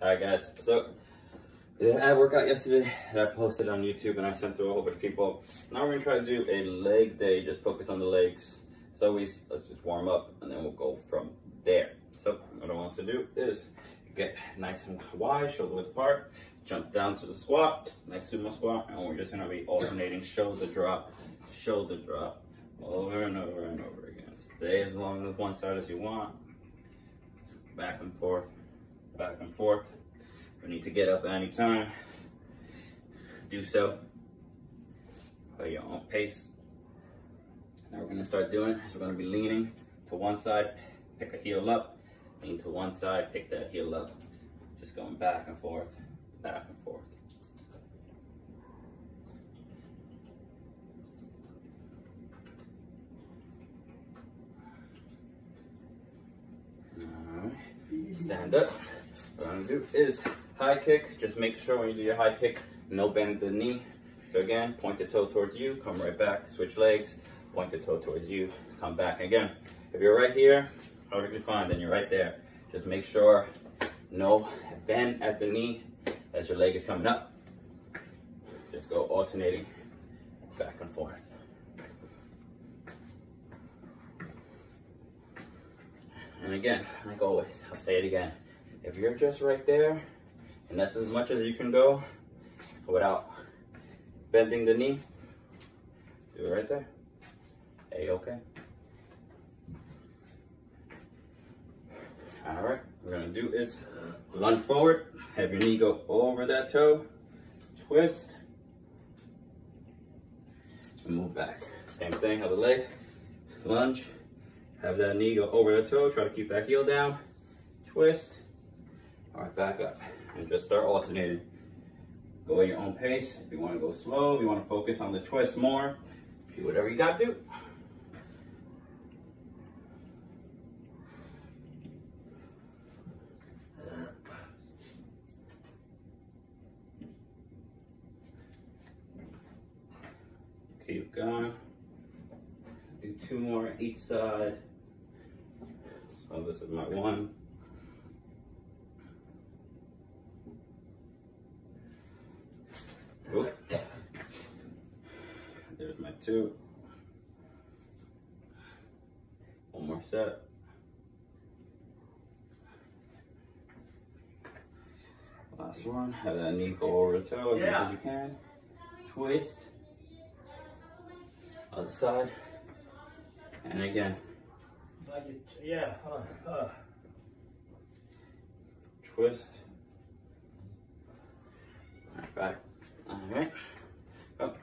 All right, guys. So did an ab workout yesterday that I posted on YouTube and I sent to a whole bunch of people. Now we're gonna try to do a leg day, just focus on the legs. So we let's just warm up and then we'll go from there. So what I want us to do is get nice and wide, shoulder width apart, jump down to the squat, nice sumo squat, and we're just gonna be alternating shoulder drop, shoulder drop, over and over and over again. Stay as long as one side as you want. Back and forth, back and forth. We need to get up anytime. Do so at your own pace. Now we're gonna start doing is we're gonna be leaning to one side, pick a heel up, lean to one side, pick that heel up. Just going back and forth, back and forth. Alright, stand up. What I'm gonna do is high kick. Just make sure when you do your high kick, no bend the knee. So again, point the toe towards you, come right back, switch legs, point the toe towards you, come back again. If you're right here, perfectly fine, then you're right there. Just make sure no bend at the knee as your leg is coming up. Just go alternating back and forth. And again, like always, I'll say it again. If you're just right there, and that's as much as you can go without bending the knee, do it right there. Hey, okay. All right, what we're gonna do is lunge forward, have your knee go over that toe, twist, and move back. Same thing, other leg, lunge, have that knee go over the toe, try to keep that heel down, twist, all right, back up, and just start alternating. Go at your own pace. If you wanna go slow, if you wanna focus on the twist more, do whatever you gotta do. Keep going. Do two more each side. So this is my one. There's my two. One more set. Last one. Have that knee go over the toe as much as you can. Twist. Other side. And again. Yeah. Uh, uh. Twist. Alright, back. Alright. Oh, what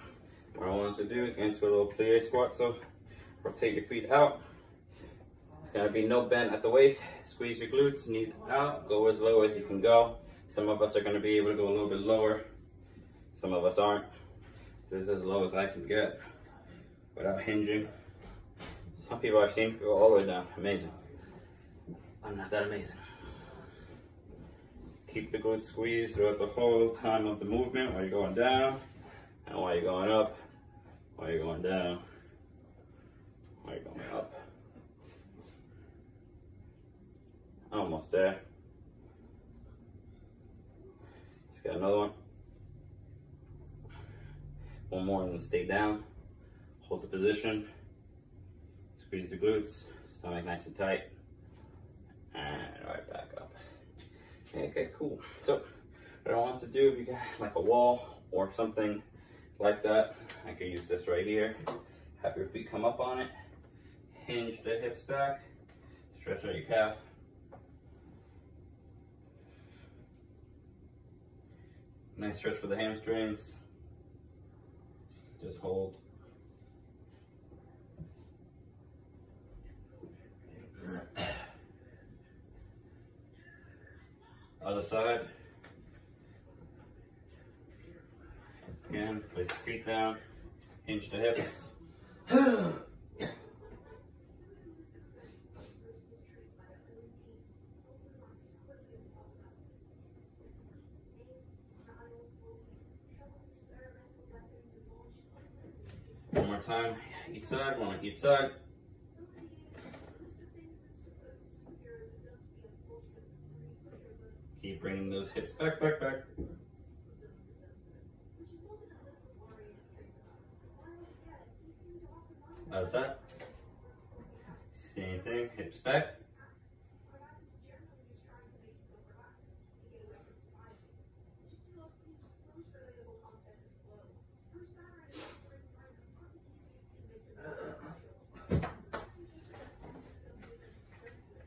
I want to do is get into a little plie squat. So rotate your feet out. It's gonna be no bend at the waist. Squeeze your glutes, knees out. Go as low as you can go. Some of us are gonna be able to go a little bit lower. Some of us aren't. This is as low as I can get without hinging. Some people I've seen go all the way down. Amazing. I'm not that amazing. Keep the glutes squeezed throughout the whole time of the movement while you're going down and while you're going up, while you're going down, Are you're going up. Almost there. Let's get another one. One more and then stay down. Hold the position. Squeeze the glutes, stomach nice and tight. And right back up. Okay, cool. So, what I want us to do, if you got like a wall or something like that, I could use this right here. Have your feet come up on it. Hinge the hips back. Stretch out your calf. Nice stretch for the hamstrings. Just hold. Other side. Again, place your feet down, hinge the hips. One more time, each side, one on each side. keep bringing those hips back, back, back. How's that? Same thing, hips back.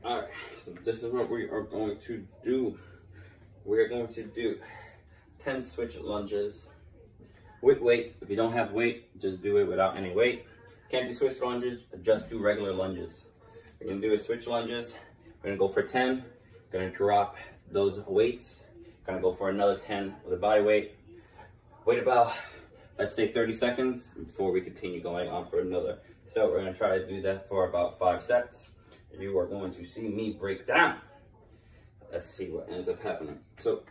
All right, so this is what we are going to do. We are going to do 10 switch lunges with weight. If you don't have weight, just do it without any weight. Can't do switch lunges, just do regular lunges. We're gonna do a switch lunges. We're gonna go for 10. Gonna drop those weights. Gonna go for another 10 with a body weight. Wait about, let's say 30 seconds before we continue going on for another. So we're gonna try to do that for about five sets. You are going to see me break down. Let's see what ends up happening. So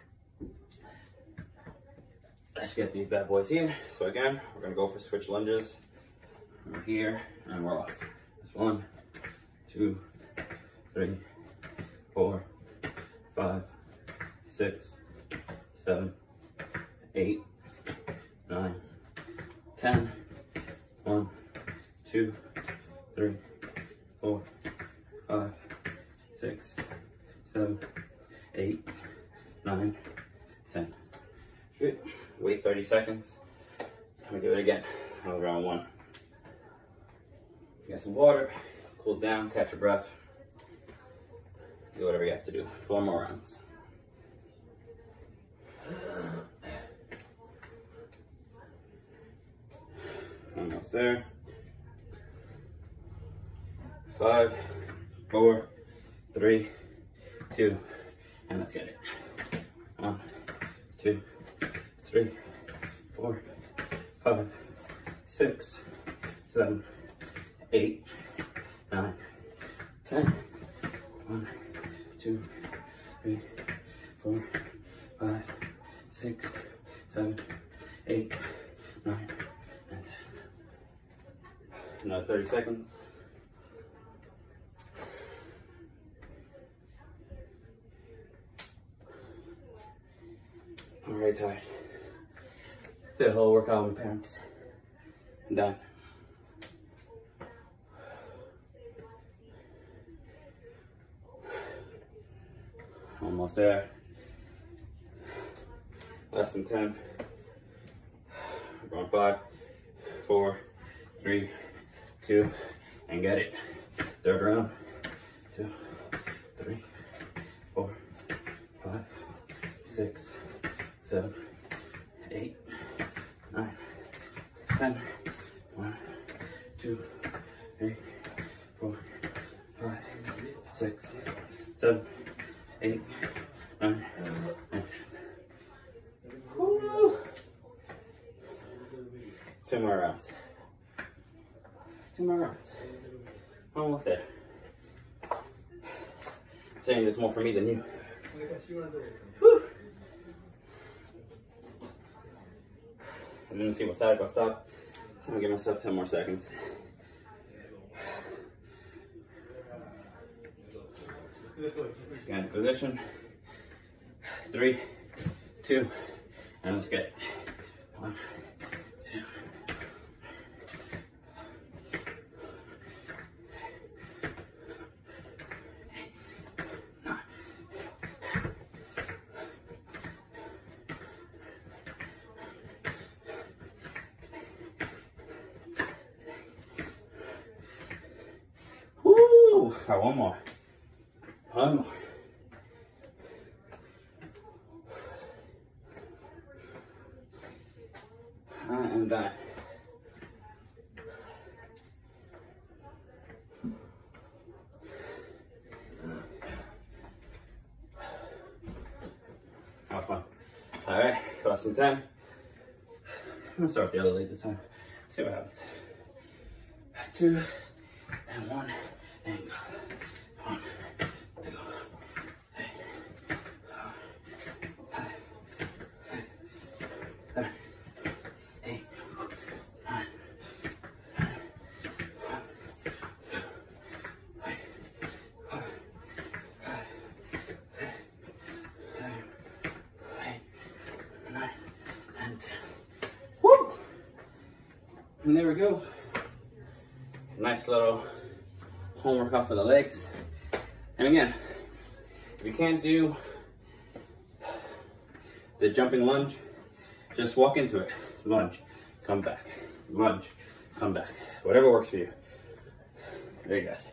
let's get these bad boys here. So again, we're gonna go for switch lunges. We're here and we're off. That's one, two, three, four, five, six, seven, eight, nine, ten. One, two, three, four, five, six, seven, eight, nine, ten. Good. Wait 30 seconds. We do it again. Round one. Get some water, cool down, catch your breath. Do whatever you have to do. Four more rounds. Almost there. Five, four, three, two, and let's get it. One, two, three, four, five, six, seven, eight, nine, ten. One, two, three, four, five, six, seven, eight, nine, and ten. Another 30 seconds. I'm very tired. The whole workout with my parents. I'm done. Almost there. Less than 10. We're going five, four, three, two, and get it. Third round. Two, three, four, five, six, seven, eight, nine, ten. One, two, three, four, five, six, seven, eight, nine, ten. Two more rounds. Two more rounds. Almost there. saying this more for me than you. Whew. I didn't see what side I got stop. I'm gonna give myself 10 more seconds. Scan to position. Three, two, and let's get it. One, right, one more. More. I am done. Have fun. All right, less than 10. I'm gonna start the other leg this time. See what happens. Two, and one, and go. One, And there we go. Nice little home workout for the legs. And again, if you can't do the jumping lunge, just walk into it. Lunge, come back. Lunge, come back. Whatever works for you. There you guys.